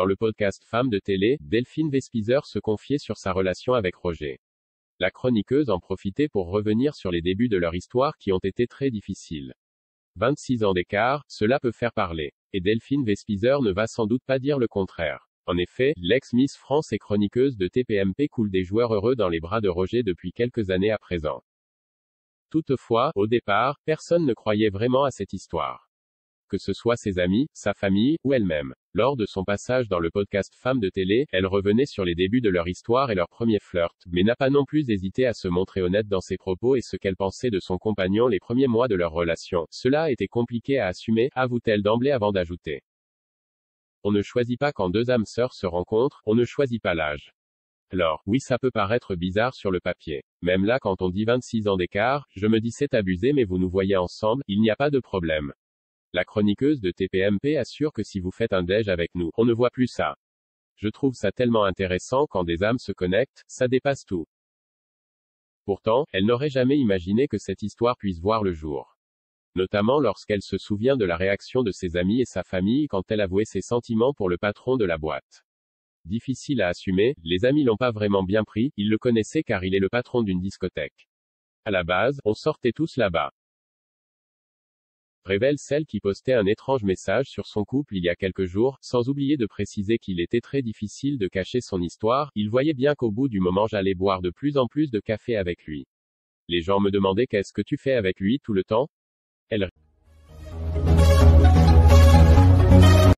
Dans le podcast Femmes de télé, Delphine Vespizer se confiait sur sa relation avec Roger. La chroniqueuse en profitait pour revenir sur les débuts de leur histoire qui ont été très difficiles. 26 ans d'écart, cela peut faire parler. Et Delphine Vespizer ne va sans doute pas dire le contraire. En effet, l'ex-Miss France et chroniqueuse de TPMP coule des joueurs heureux dans les bras de Roger depuis quelques années à présent. Toutefois, au départ, personne ne croyait vraiment à cette histoire. Que ce soit ses amis, sa famille, ou elle-même. Lors de son passage dans le podcast Femmes de télé, elle revenait sur les débuts de leur histoire et leur premier flirt, mais n'a pas non plus hésité à se montrer honnête dans ses propos et ce qu'elle pensait de son compagnon les premiers mois de leur relation. Cela a été compliqué à assumer, avoue-t-elle d'emblée avant d'ajouter. On ne choisit pas quand deux âmes sœurs se rencontrent, on ne choisit pas l'âge. Alors, oui ça peut paraître bizarre sur le papier. Même là quand on dit 26 ans d'écart, je me dis c'est abusé mais vous nous voyez ensemble, il n'y a pas de problème. La chroniqueuse de TPMP assure que si vous faites un déj avec nous, on ne voit plus ça. Je trouve ça tellement intéressant quand des âmes se connectent, ça dépasse tout. Pourtant, elle n'aurait jamais imaginé que cette histoire puisse voir le jour. Notamment lorsqu'elle se souvient de la réaction de ses amis et sa famille quand elle avouait ses sentiments pour le patron de la boîte. Difficile à assumer, les amis l'ont pas vraiment bien pris, ils le connaissaient car il est le patron d'une discothèque. À la base, on sortait tous là-bas. Révèle celle qui postait un étrange message sur son couple il y a quelques jours, sans oublier de préciser qu'il était très difficile de cacher son histoire, il voyait bien qu'au bout du moment j'allais boire de plus en plus de café avec lui. Les gens me demandaient qu'est-ce que tu fais avec lui tout le temps? Elle